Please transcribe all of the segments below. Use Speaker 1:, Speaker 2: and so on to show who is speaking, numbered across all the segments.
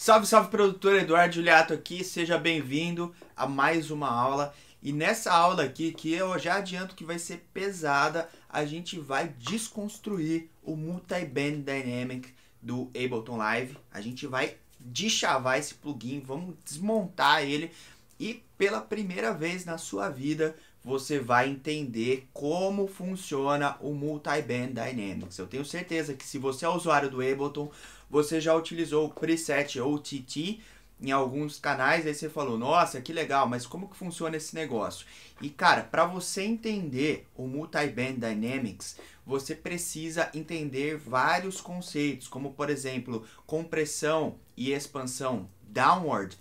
Speaker 1: Salve, salve produtor Eduardo Juliato aqui, seja bem-vindo a mais uma aula. E nessa aula aqui, que eu já adianto que vai ser pesada, a gente vai desconstruir o Multi-Band Dynamic do Ableton Live. A gente vai deschavar esse plugin, vamos desmontar ele e pela primeira vez na sua vida você vai entender como funciona o Multi-Band Dynamics. Eu tenho certeza que se você é usuário do Ableton, você já utilizou o preset OTT em alguns canais, aí você falou, nossa, que legal, mas como que funciona esse negócio? E cara, para você entender o Multi-Band Dynamics, você precisa entender vários conceitos, como por exemplo, compressão e expansão downward,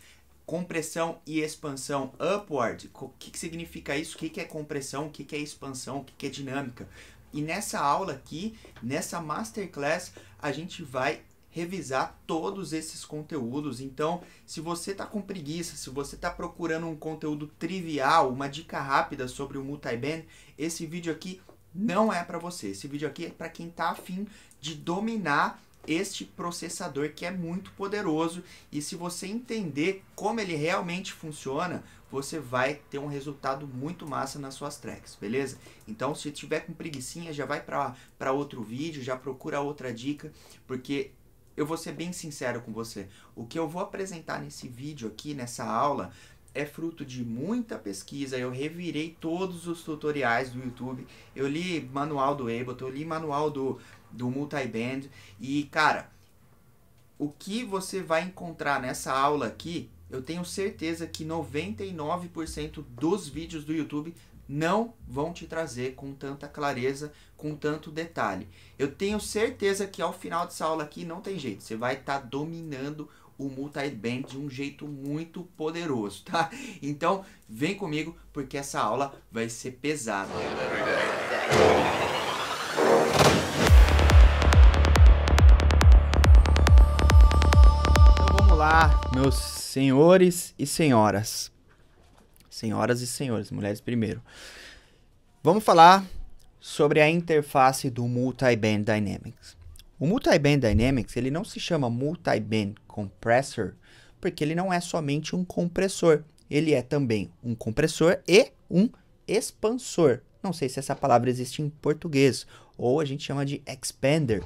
Speaker 1: compressão e expansão upward. O que, que significa isso? O que, que é compressão? O que, que é expansão? O que, que é dinâmica? E nessa aula aqui, nessa masterclass, a gente vai revisar todos esses conteúdos. Então, se você está com preguiça, se você está procurando um conteúdo trivial, uma dica rápida sobre o multiband, esse vídeo aqui não é para você. Esse vídeo aqui é para quem está afim de dominar este processador que é muito poderoso e se você entender como ele realmente funciona, você vai ter um resultado muito massa nas suas tracks, beleza? Então, se tiver com preguiçinha, já vai para outro vídeo, já procura outra dica, porque eu vou ser bem sincero com você. O que eu vou apresentar nesse vídeo aqui, nessa aula, é fruto de muita pesquisa. Eu revirei todos os tutoriais do YouTube. Eu li manual do Ableton, eu li manual do, do Multiband. E, cara, o que você vai encontrar nessa aula aqui, eu tenho certeza que 99% dos vídeos do YouTube não vão te trazer com tanta clareza, com tanto detalhe. Eu tenho certeza que ao final dessa aula aqui não tem jeito, você vai estar tá dominando o multiband de um jeito muito poderoso, tá? Então, vem comigo porque essa aula vai ser pesada. Meus senhores e senhoras. Senhoras e senhores, mulheres primeiro. Vamos falar sobre a interface do Multiband Dynamics. O Multiband Dynamics ele não se chama Multiband Compressor porque ele não é somente um compressor, ele é também um compressor e um expansor. Não sei se essa palavra existe em português ou a gente chama de expander.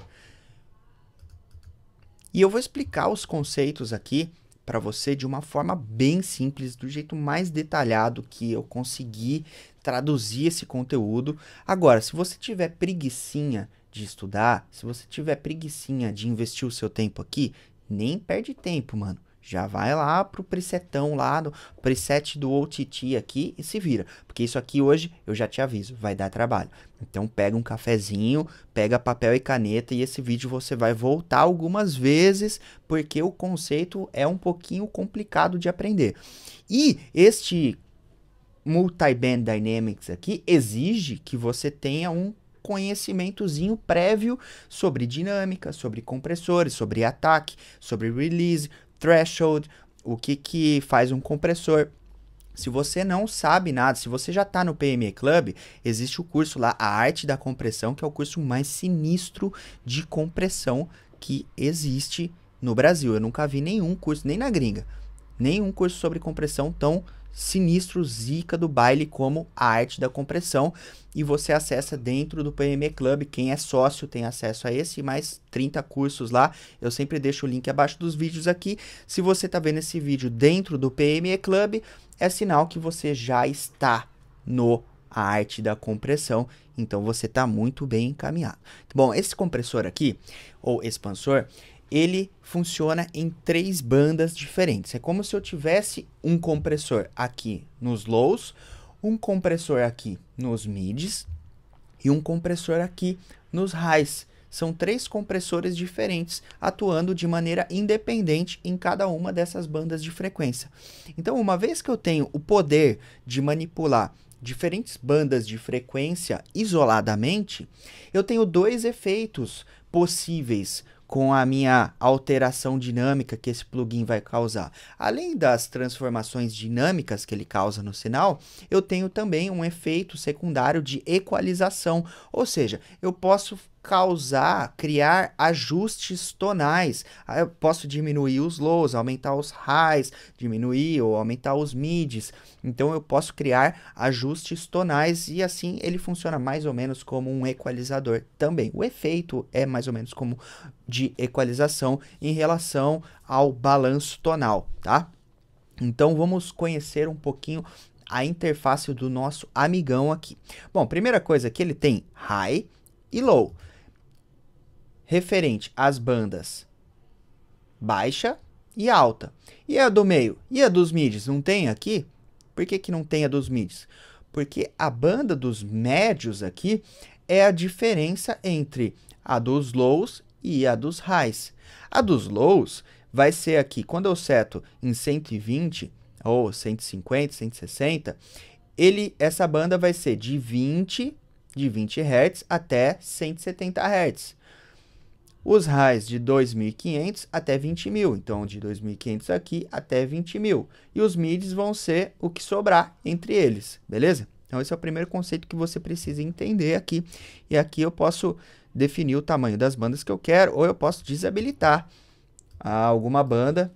Speaker 1: E eu vou explicar os conceitos aqui para você de uma forma bem simples, do jeito mais detalhado que eu consegui traduzir esse conteúdo. Agora, se você tiver preguiçinha de estudar, se você tiver preguiçinha de investir o seu tempo aqui, nem perde tempo, mano. Já vai lá pro presetão lá, no preset do OTT aqui e se vira. Porque isso aqui hoje, eu já te aviso, vai dar trabalho. Então pega um cafezinho, pega papel e caneta e esse vídeo você vai voltar algumas vezes, porque o conceito é um pouquinho complicado de aprender. E este Multiband Dynamics aqui exige que você tenha um conhecimentozinho prévio sobre dinâmica, sobre compressores, sobre ataque, sobre release, threshold, o que, que faz um compressor. Se você não sabe nada, se você já está no PME Club, existe o curso lá, A Arte da Compressão, que é o curso mais sinistro de compressão que existe no Brasil. Eu nunca vi nenhum curso, nem na gringa, nenhum curso sobre compressão tão sinistro, zica do baile como a arte da compressão e você acessa dentro do PME Club. Quem é sócio tem acesso a esse e mais 30 cursos lá. Eu sempre deixo o link abaixo dos vídeos aqui. Se você está vendo esse vídeo dentro do PME Club, é sinal que você já está no a arte da compressão, então você está muito bem encaminhado. Bom, esse compressor aqui, ou expansor, ele funciona em três bandas diferentes. É como se eu tivesse um compressor aqui nos lows, um compressor aqui nos mids e um compressor aqui nos highs. São três compressores diferentes atuando de maneira independente em cada uma dessas bandas de frequência. Então, uma vez que eu tenho o poder de manipular diferentes bandas de frequência isoladamente, eu tenho dois efeitos possíveis com a minha alteração dinâmica que esse plugin vai causar. Além das transformações dinâmicas que ele causa no sinal, eu tenho também um efeito secundário de equalização, ou seja, eu posso
Speaker 2: causar, criar ajustes tonais. Eu posso diminuir os lows, aumentar os highs, diminuir ou aumentar os mids. Então eu posso criar ajustes tonais e assim ele funciona mais ou menos como um equalizador também. O efeito é mais ou menos como de equalização em relação ao balanço tonal, tá? Então vamos conhecer um pouquinho a interface do nosso amigão aqui. Bom, primeira coisa que ele tem high e low referente às bandas baixa e alta. E a do meio? E a dos mids? Não tem aqui? Por que, que não tem a dos mids? Porque a banda dos médios aqui é a diferença entre a dos lows e a dos highs. A dos lows vai ser aqui, quando eu seto em 120 ou 150, 160, ele, essa banda vai ser de 20, de 20 Hz até 170 Hz os highs de 2.500 até 20.000, então de 2.500 aqui até 20.000. E os mids vão ser o que sobrar entre eles, beleza? Então esse é o primeiro conceito que você precisa entender aqui. E aqui eu posso definir o tamanho das bandas que eu quero, ou eu posso desabilitar alguma banda.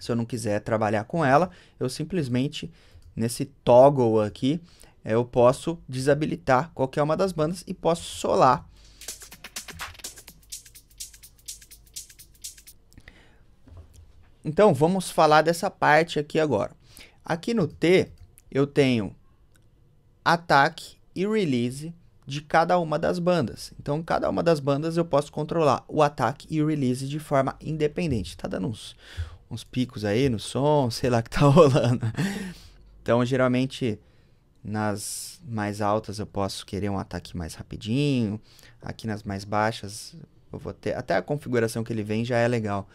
Speaker 2: Se eu não quiser trabalhar com ela, eu simplesmente nesse toggle aqui, eu posso desabilitar qualquer uma das bandas e posso solar Então, vamos falar dessa parte aqui agora. Aqui no T, eu tenho ataque e release de cada uma das bandas. Então, cada uma das bandas eu posso controlar o ataque e o release de forma independente. Tá dando uns, uns picos aí no som, sei lá que tá rolando. Então, geralmente, nas mais altas eu posso querer um ataque mais rapidinho. Aqui nas mais baixas, eu vou ter... Até a configuração que ele vem já é legal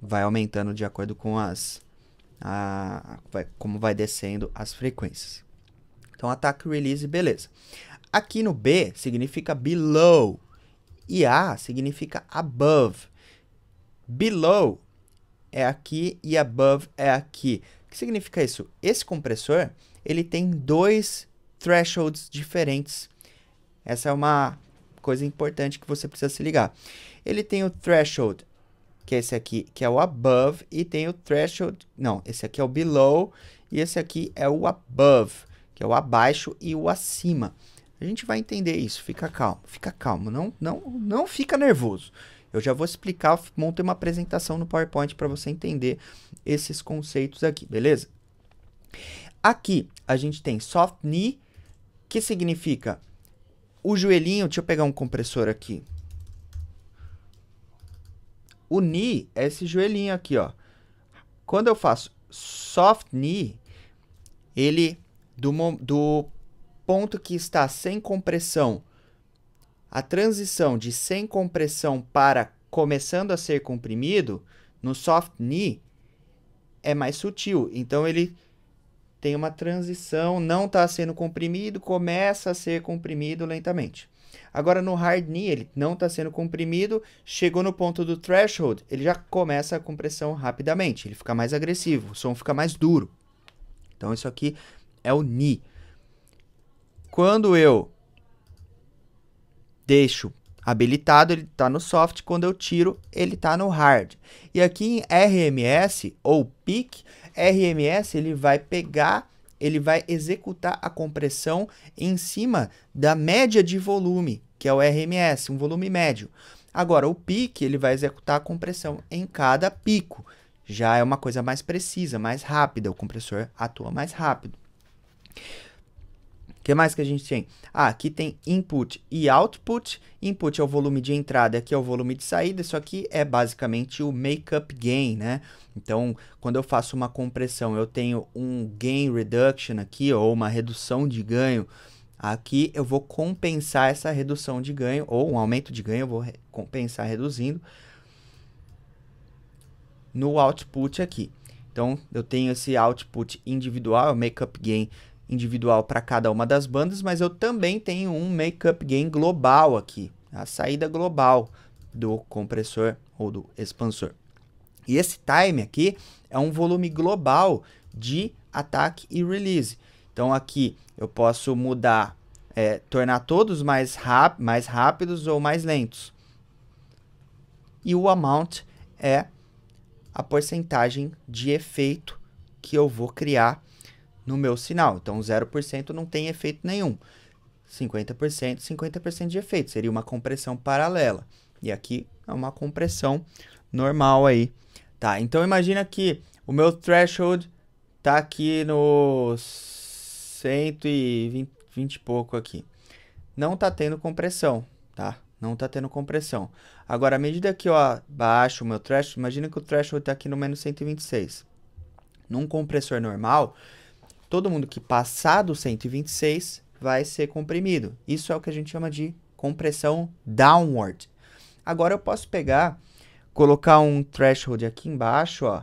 Speaker 2: vai aumentando de acordo com as a, vai, como vai descendo as frequências. Então ataque release, beleza. Aqui no B significa below e A significa above. Below é aqui e above é aqui. O que significa isso? Esse compressor ele tem dois thresholds diferentes. Essa é uma coisa importante que você precisa se ligar. Ele tem o threshold que é esse aqui, que é o above, e tem o threshold, não, esse aqui é o below, e esse aqui é o above, que é o abaixo e o acima. A gente vai entender isso, fica calmo, fica calmo, não, não, não fica nervoso. Eu já vou explicar, montei uma apresentação no PowerPoint para você entender esses conceitos aqui, beleza? Aqui a gente tem soft knee, que significa o joelhinho, deixa eu pegar um compressor aqui, o knee é esse joelhinho aqui, ó. Quando eu faço soft knee, ele do, do ponto que está sem compressão, a transição de sem compressão para começando a ser comprimido, no soft knee, é mais sutil. Então ele tem uma transição, não está sendo comprimido, começa a ser comprimido lentamente. Agora no hard knee, ele não está sendo comprimido, chegou no ponto do threshold, ele já começa a compressão rapidamente, ele fica mais agressivo, o som fica mais duro. Então isso aqui é o knee. Quando eu deixo habilitado, ele está no soft, quando eu tiro, ele está no hard. E aqui em RMS ou peak, RMS ele vai pegar ele vai executar a compressão em cima da média de volume, que é o RMS, um volume médio. Agora, o peak, ele vai executar a compressão em cada pico. Já é uma coisa mais precisa, mais rápida, o compressor atua mais rápido. O que mais que a gente tem? Ah, aqui tem input e output. Input é o volume de entrada, aqui é o volume de saída. Isso aqui é basicamente o makeup gain, né? Então, quando eu faço uma compressão, eu tenho um gain reduction aqui, ou uma redução de ganho. Aqui eu vou compensar essa redução de ganho, ou um aumento de ganho, eu vou compensar reduzindo no output aqui. Então, eu tenho esse output individual, makeup gain individual para cada uma das bandas, mas eu também tenho um makeup gain global aqui, a saída global do compressor ou do expansor. E esse time aqui é um volume global de ataque e release. Então aqui eu posso mudar é, tornar todos mais, mais rápidos ou mais lentos. E o amount é a porcentagem de efeito que eu vou criar no meu sinal. Então, 0% não tem efeito nenhum. 50%, 50% de efeito. Seria uma compressão paralela. E aqui é uma compressão normal aí. Tá, então imagina que o meu threshold tá aqui no 120 20 e pouco aqui. Não tá tendo compressão, tá? Não tá tendo compressão. Agora, à medida que eu baixo o meu threshold, imagina que o threshold tá aqui no menos 126. Num compressor normal, todo mundo que passar do 126 vai ser comprimido. Isso é o que a gente chama de compressão downward. Agora eu posso pegar, colocar um threshold aqui embaixo, ó.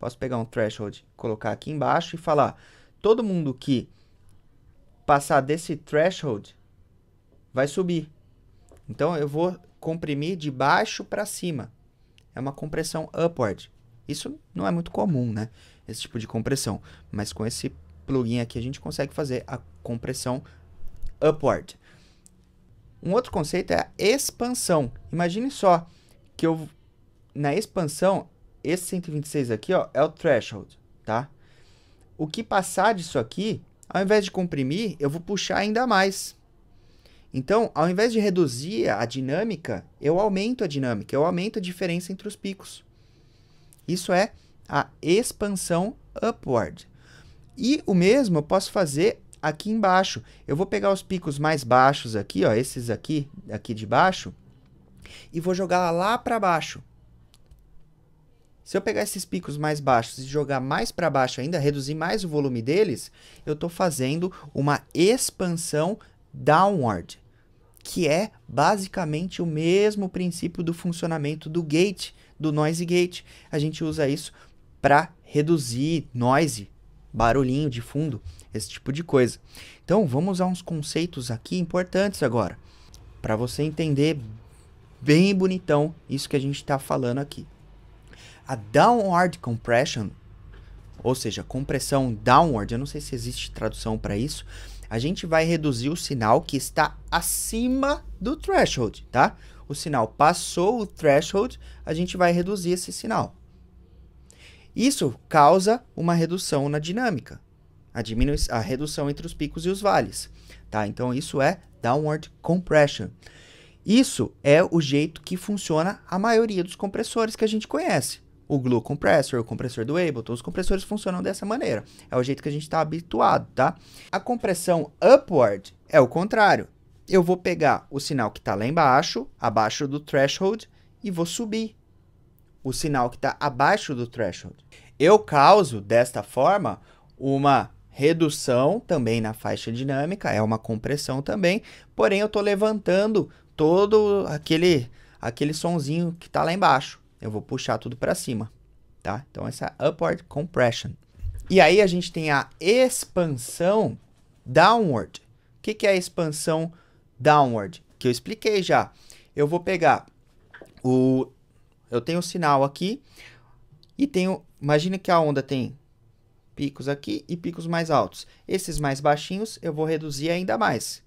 Speaker 2: Posso pegar um threshold, colocar aqui embaixo e falar: todo mundo que passar desse threshold vai subir. Então eu vou comprimir de baixo para cima. É uma compressão upward. Isso não é muito comum, né? Esse tipo de compressão. Mas com esse plugin aqui a gente consegue fazer a compressão upward. Um outro conceito é a expansão. Imagine só que eu na expansão, esse 126 aqui, ó, é o threshold, tá? O que passar disso aqui, ao invés de comprimir, eu vou puxar ainda mais. Então, ao invés de reduzir a dinâmica, eu aumento a dinâmica, eu aumento a diferença entre os picos. Isso é a expansão upward. E o mesmo eu posso fazer aqui embaixo. Eu vou pegar os picos mais baixos aqui, ó, esses aqui, aqui de baixo, e vou jogar lá para baixo. Se eu pegar esses picos mais baixos e jogar mais para baixo ainda, reduzir mais o volume deles, eu estou fazendo uma expansão downward, que é basicamente o mesmo princípio do funcionamento do gate, do noise gate. A gente usa isso para reduzir noise, barulhinho de fundo, esse tipo de coisa. Então, vamos usar uns conceitos aqui importantes agora, para você entender bem bonitão isso que a gente está falando aqui. A downward compression, ou seja, compressão downward, eu não sei se existe tradução para isso, a gente vai reduzir o sinal que está acima do threshold, tá? O sinal passou o threshold, a gente vai reduzir esse sinal. Isso causa uma redução na dinâmica, a, a redução entre os picos e os vales, tá? Então isso é downward compression. Isso é o jeito que funciona a maioria dos compressores que a gente conhece o Glue Compressor, o compressor do Ableton, os compressores funcionam dessa maneira. É o jeito que a gente está habituado, tá? A compressão upward é o contrário. Eu vou pegar o sinal que está lá embaixo, abaixo do threshold, e vou subir o sinal que está abaixo do threshold. Eu causo, desta forma, uma redução também na faixa dinâmica, é uma compressão também, porém eu estou levantando todo aquele, aquele sonzinho que está lá embaixo eu vou puxar tudo para cima, tá? Então essa é upward compression. E aí a gente tem a expansão downward. O que, que é a expansão downward? Que eu expliquei já. Eu vou pegar o eu tenho o sinal aqui e tenho, imagina que a onda tem picos aqui e picos mais altos. Esses mais baixinhos eu vou reduzir ainda mais.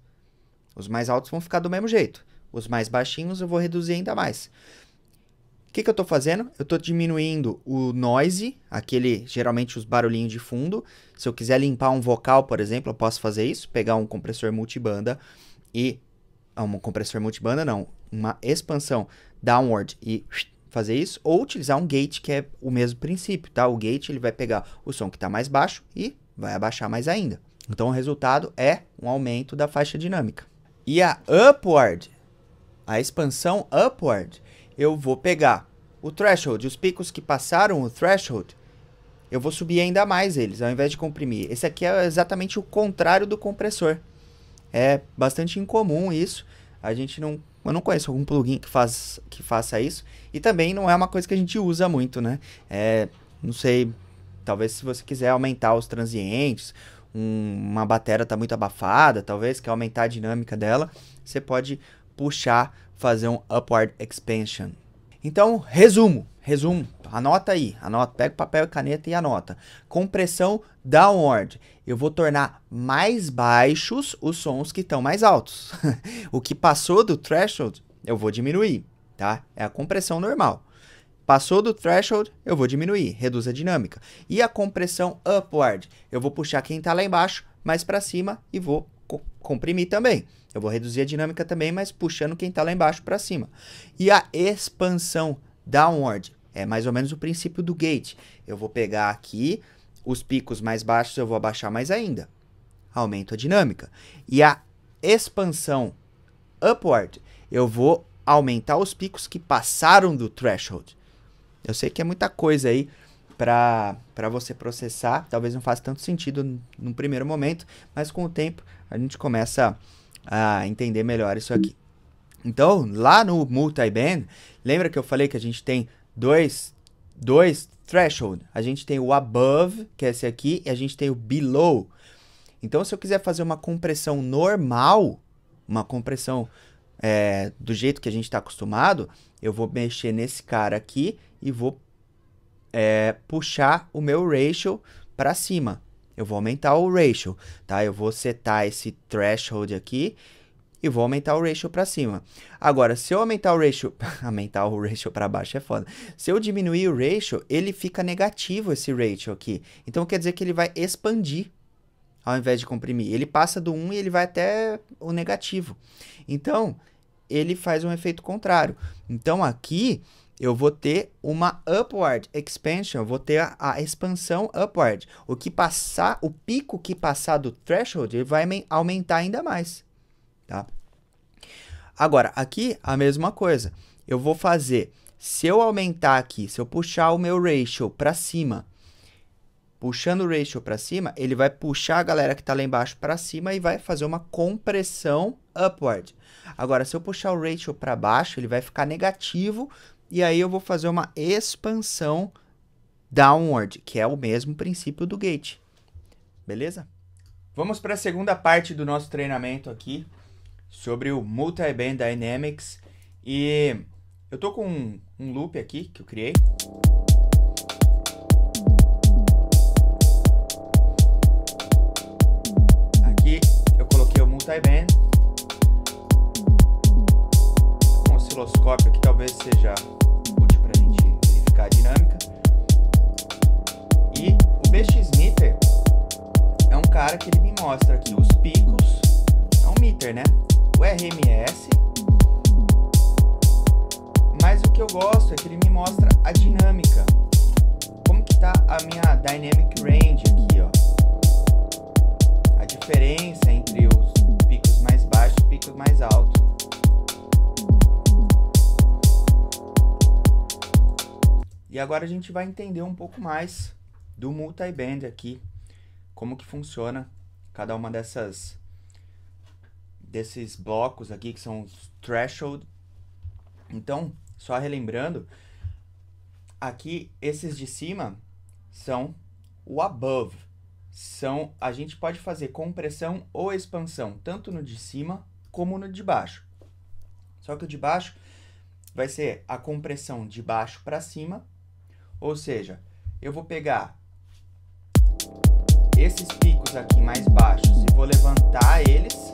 Speaker 2: Os mais altos vão ficar do mesmo jeito. Os mais baixinhos eu vou reduzir ainda mais. O que, que eu estou fazendo? Eu estou diminuindo o noise, aquele geralmente os barulhinhos de fundo. Se eu quiser limpar um vocal, por exemplo, eu posso fazer isso, pegar um compressor multibanda e ah, um compressor multibanda não, uma expansão downward e fazer isso, ou utilizar um gate que é o mesmo princípio, tá? O gate ele vai pegar o som que está mais baixo e vai abaixar mais ainda. Então o resultado é um aumento da faixa dinâmica. E a upward, a expansão upward, eu vou pegar o threshold, os picos que passaram o threshold, eu vou subir ainda mais eles, ao invés de comprimir. Esse aqui é exatamente o contrário do compressor. É bastante incomum isso. A gente não, eu não conheço algum plugin que, faz, que faça isso. E também não é uma coisa que a gente usa muito, né? É, não sei, talvez se você quiser aumentar os transientes, um, uma bateria está muito abafada, talvez quer aumentar a dinâmica dela, você pode puxar, fazer um upward expansion. Então, resumo. resumo, anota aí, anota, pega papel e caneta e anota. Compressão downward. Eu vou tornar mais baixos os sons que estão mais altos. o que passou do threshold, eu vou diminuir, tá? É a compressão normal. Passou do threshold, eu vou diminuir, reduz a dinâmica. E a compressão upward, eu vou puxar quem está lá embaixo mais para cima e vou co comprimir também. Eu vou reduzir a dinâmica também, mas puxando quem está lá embaixo para cima. E a expansão downward é mais ou menos o princípio do gate. Eu vou pegar aqui os picos mais baixos, eu vou abaixar mais ainda. Aumento a dinâmica. E a expansão upward, eu vou aumentar os picos que passaram do threshold. Eu sei que é muita coisa aí para você processar, talvez não faça tanto sentido no primeiro momento, mas com o tempo a gente começa a entender melhor isso aqui. Então, lá no multiband, lembra que eu falei que a gente tem dois, dois threshold? A gente tem o above, que é esse aqui, e a gente tem o below. Então, se eu quiser fazer uma compressão normal, uma compressão é, do jeito que a gente está acostumado, eu vou mexer nesse cara aqui e vou é, puxar o meu ratio para cima. Eu vou aumentar o ratio, tá? Eu vou setar esse threshold aqui e vou aumentar o ratio para cima. Agora, se eu aumentar o ratio, aumentar o ratio para baixo é foda. Se eu diminuir o ratio, ele fica negativo esse ratio aqui. Então quer dizer que ele vai expandir ao invés de comprimir. Ele passa do 1 e ele vai até o negativo. Então, ele faz um efeito contrário. Então aqui eu vou ter uma upward expansion, vou ter a, a, expansão upward. O que passar, o pico que passar do threshold, ele vai aumentar ainda mais, tá? Agora, aqui a mesma coisa. Eu vou fazer, se eu aumentar aqui, se eu puxar o meu ratio para cima, puxando o ratio para cima, ele vai puxar a galera que está lá embaixo para cima e vai fazer uma compressão upward. Agora, se eu puxar o ratio para baixo, ele vai ficar negativo e aí eu vou fazer uma expansão downward, que é o mesmo princípio do gate. Beleza? Vamos para a segunda parte do nosso treinamento aqui sobre o Multiband Dynamics e eu tô com um, um loop aqui que eu criei. Aqui eu coloquei o multiband, um osciloscópio que talvez seja a dinâmica. E o BX Meter é um cara que ele me mostra aqui os picos, é um meter, né? O RMS. Mas o que eu gosto é que ele me mostra a dinâmica. Como que tá a minha dynamic range aqui, ó. A diferença entre os picos mais baixos e picos mais altos. E agora a gente vai entender um pouco mais do multiband aqui, como que funciona cada uma dessas desses blocos aqui que são os threshold. Então, só relembrando, aqui esses de cima são o above. São a gente pode fazer compressão ou expansão tanto no de cima como no de baixo. Só que o de baixo vai ser a compressão de baixo para cima ou seja, eu vou pegar esses picos aqui mais baixos e vou levantar eles.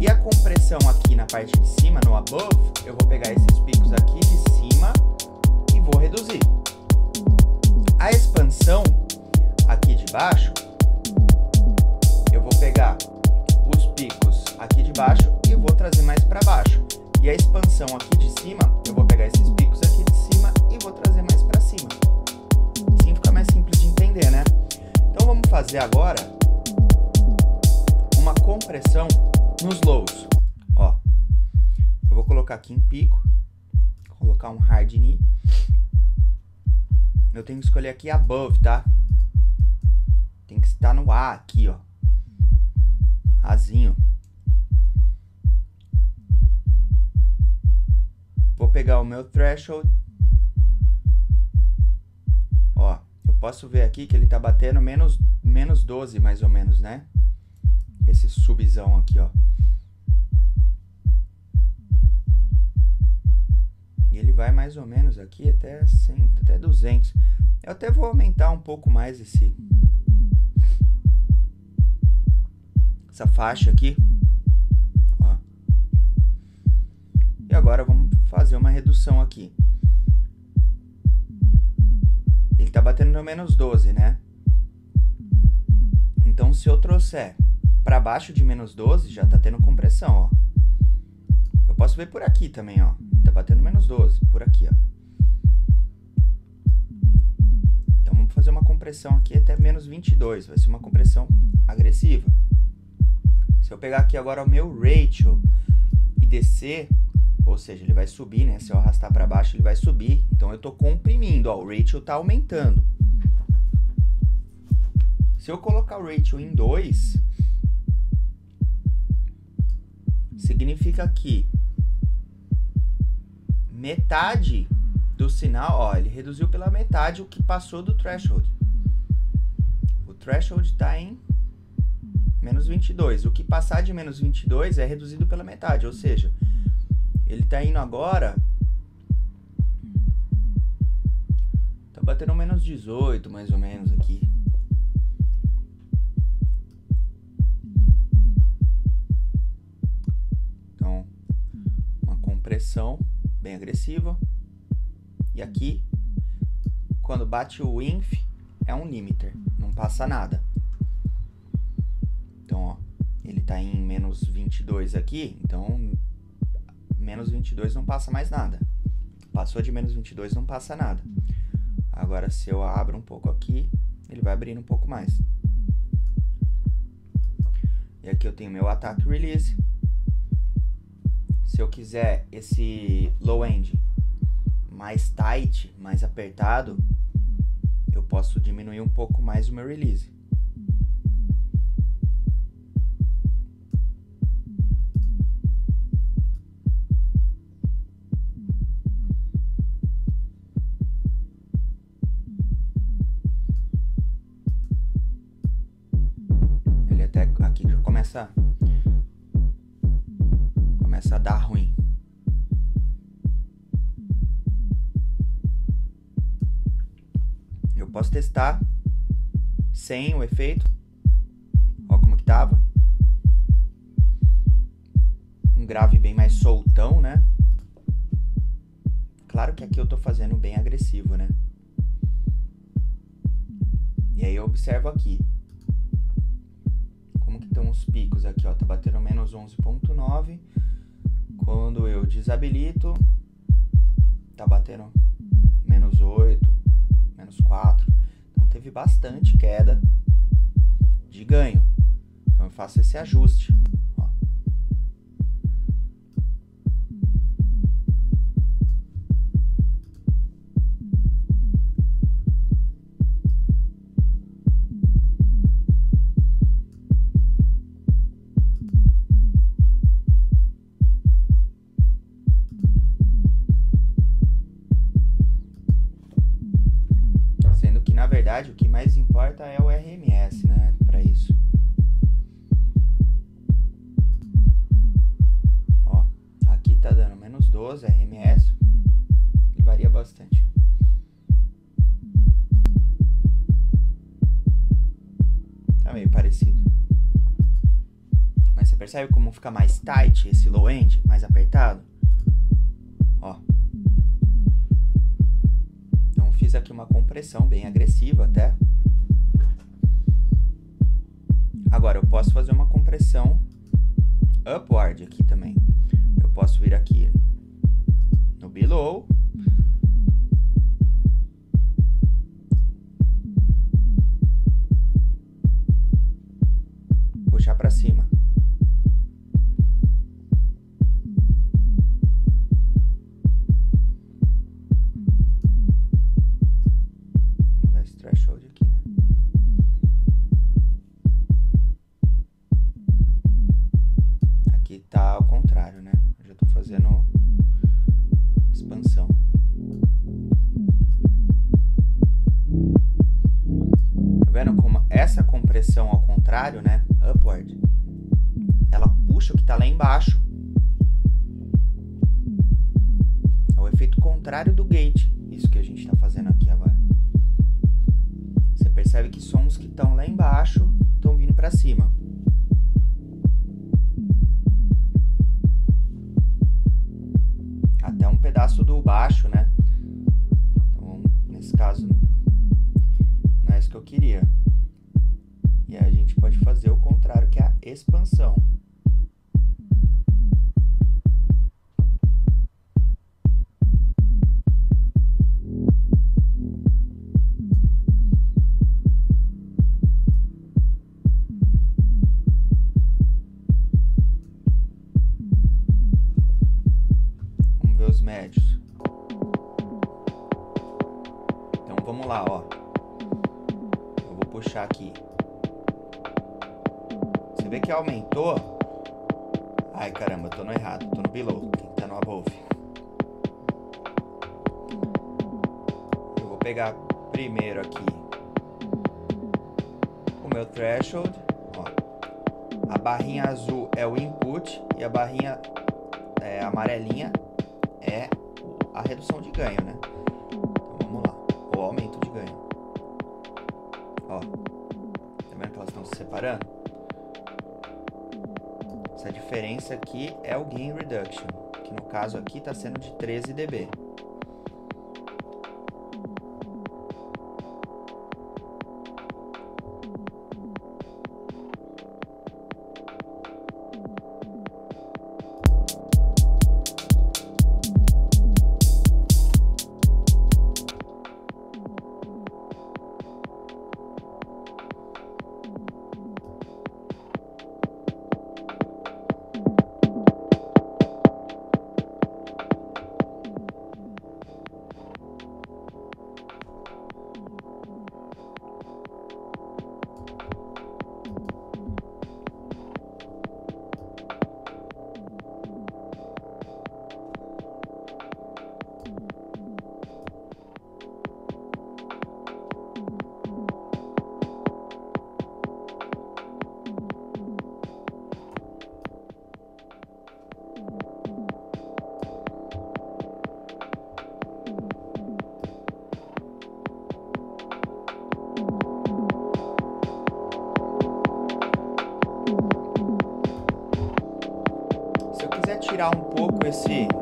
Speaker 2: E a compressão aqui na parte de cima, no above, eu vou pegar esses picos aqui de cima e vou reduzir. A expansão aqui de baixo, eu vou pegar os picos aqui de baixo e vou trazer mais para baixo. E a expansão aqui de cima, eu vou pegar esses picos aqui e vou trazer mais para cima. Assim fica mais simples de entender, né? Então vamos fazer agora uma compressão nos lows. Ó, eu vou colocar aqui em pico, colocar um hard knee. Eu tenho que escolher aqui above, tá? Tem que estar no A aqui, ó. Azinho. Vou pegar o meu threshold posso ver aqui que ele tá batendo menos, menos 12 mais ou menos, né? Esse subzão aqui, ó. E ele vai mais ou menos aqui até 100, até 200. Eu até vou aumentar um pouco mais esse essa faixa aqui. Ó. E agora vamos fazer uma redução aqui. Ele está batendo no menos 12, né? Então, se eu trouxer para baixo de menos 12, já está tendo compressão, ó. Eu posso ver por aqui também, ó. Está batendo menos 12, por aqui, ó. Então, vamos fazer uma compressão aqui até menos 22. Vai ser uma compressão agressiva. Se eu pegar aqui agora o meu ratio e descer ou seja, ele vai subir, né? Se eu arrastar para baixo, ele vai subir. Então eu estou comprimindo, ó, o ratio está aumentando. Se eu colocar o ratio em 2, significa que metade do sinal, ó, ele reduziu pela metade o que passou do threshold. O threshold está em menos 22. O que passar de menos 22 é reduzido pela metade, ou seja, ele tá indo agora. Tá batendo menos 18, mais ou menos, aqui. Então, uma compressão bem agressiva. E aqui, quando bate o inf, é um limiter, não passa nada. Então, ó, ele tá em menos 22 aqui, então menos 22 não passa mais nada. Passou de menos 22 não passa nada. Agora se eu abro um pouco aqui, ele vai abrindo um pouco mais. E aqui eu tenho meu attack release. Se eu quiser esse low end mais tight, mais apertado, eu posso diminuir um pouco mais o meu release. Começa começa a dar ruim. Eu posso testar sem o efeito. Ó como que tava. Um grave bem mais soltão, né? Claro que aqui eu tô fazendo bem agressivo, né? E aí eu observo aqui estão os picos aqui, ó, tá batendo menos 11.9. Quando eu desabilito, tá batendo menos 8, menos 4. Então teve bastante queda de ganho. Então eu faço esse ajuste. Como fica mais tight esse low end, mais apertado? Ó fiz aqui uma compressão bem agressiva até. Agora eu posso fazer uma compressão upward aqui também. Eu posso vir aqui no below. Puxar para cima. Contrário do gate, isso que a gente está fazendo aqui agora. Você percebe que sons que estão lá embaixo estão vindo para cima. Até um pedaço do baixo, né? Então, nesse caso, não é isso que eu queria. E aí a gente pode fazer o contrário, que é a expansão. Meu threshold. Ó. A barrinha azul é o input e a barrinha é, amarelinha é a redução de ganho, né? Então vamos lá, o aumento de ganho. Ó, tá vendo que elas estão se separando? Essa diferença aqui é o gain reduction, que no caso aqui está sendo de 13 dB. Um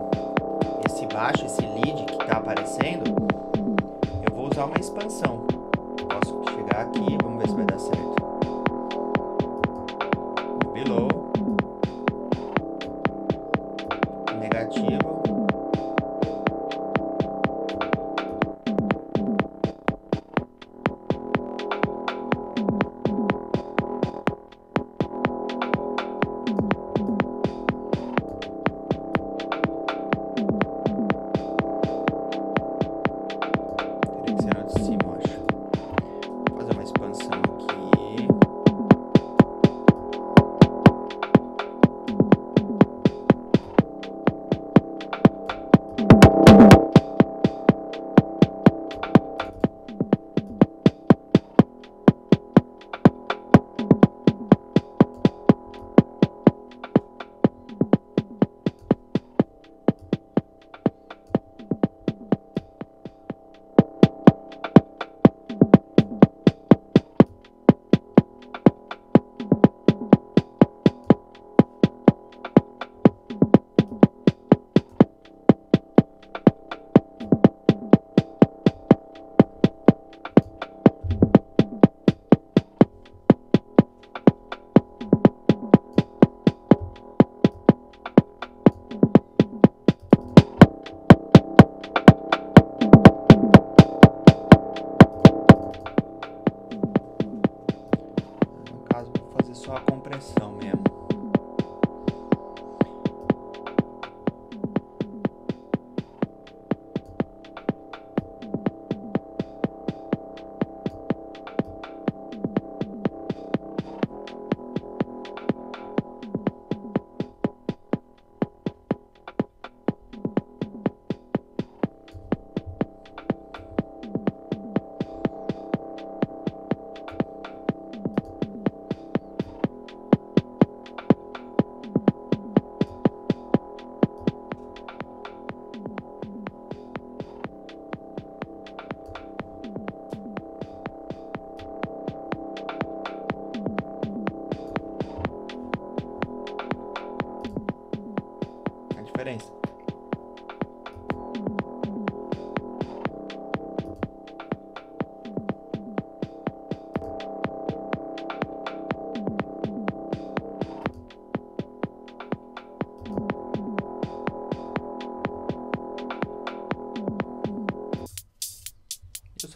Speaker 2: só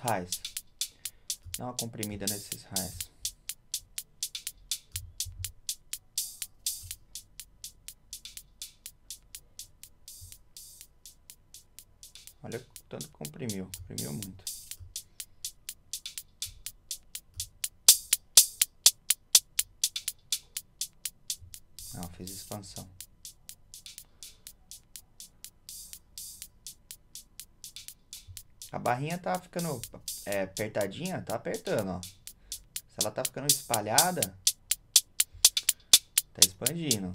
Speaker 2: a compressão mesmo. Os highs? Dá uma comprimida nesses highs. Olha tanto comprimiu. Comprimiu muito. Barrinha tá ficando é, apertadinha, tá apertando, ó. Se ela tá ficando espalhada, tá expandindo.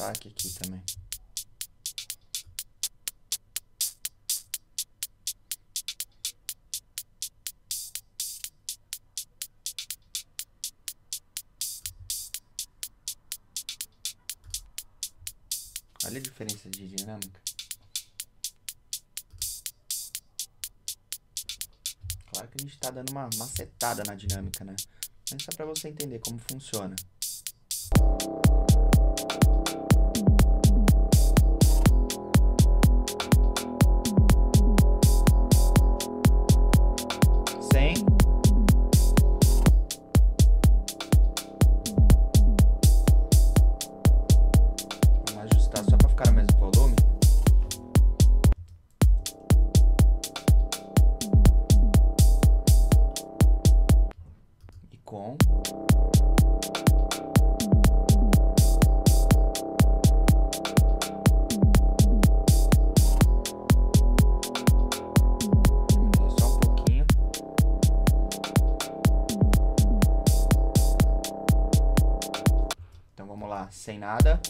Speaker 2: O ataque aqui também. Olha a diferença de dinâmica. Claro que a gente está dando uma macetada na dinâmica, né? Mas só para você entender como funciona. Nada.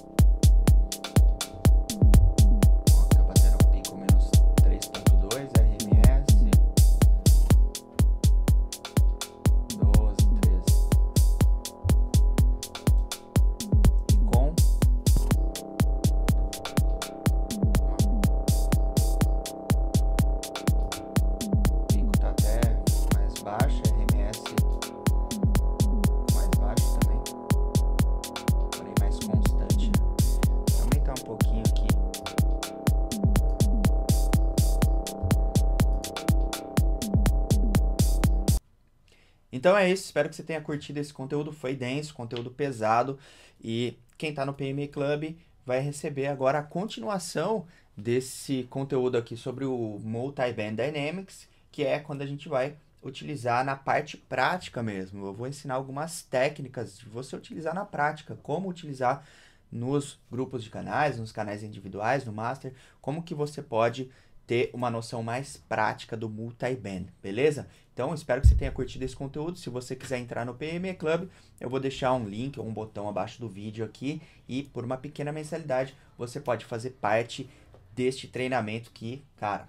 Speaker 2: Então é isso, espero que você tenha curtido esse conteúdo, foi denso, conteúdo pesado e quem está no PME Club vai receber agora a continuação desse conteúdo aqui sobre o Multi-Band Dynamics, que é quando a gente vai utilizar na parte prática mesmo. Eu vou ensinar algumas técnicas de você utilizar na prática, como utilizar nos grupos de canais, nos canais individuais, no master, como que você pode ter uma noção mais prática do multi-band, beleza? Então, espero que você tenha curtido esse conteúdo. Se você quiser entrar no PME Club, eu vou deixar um link ou um botão abaixo do vídeo aqui e por uma pequena mensalidade você pode fazer parte deste treinamento que, cara,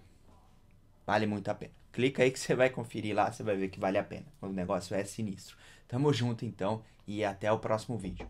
Speaker 2: vale muito a pena. Clica aí que você vai conferir lá, você vai ver que vale a pena. O negócio é sinistro. Tamo junto então e até o próximo vídeo.